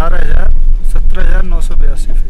अठारह हज़ार सत्रह हज़ार नौ सौ बयासी फीट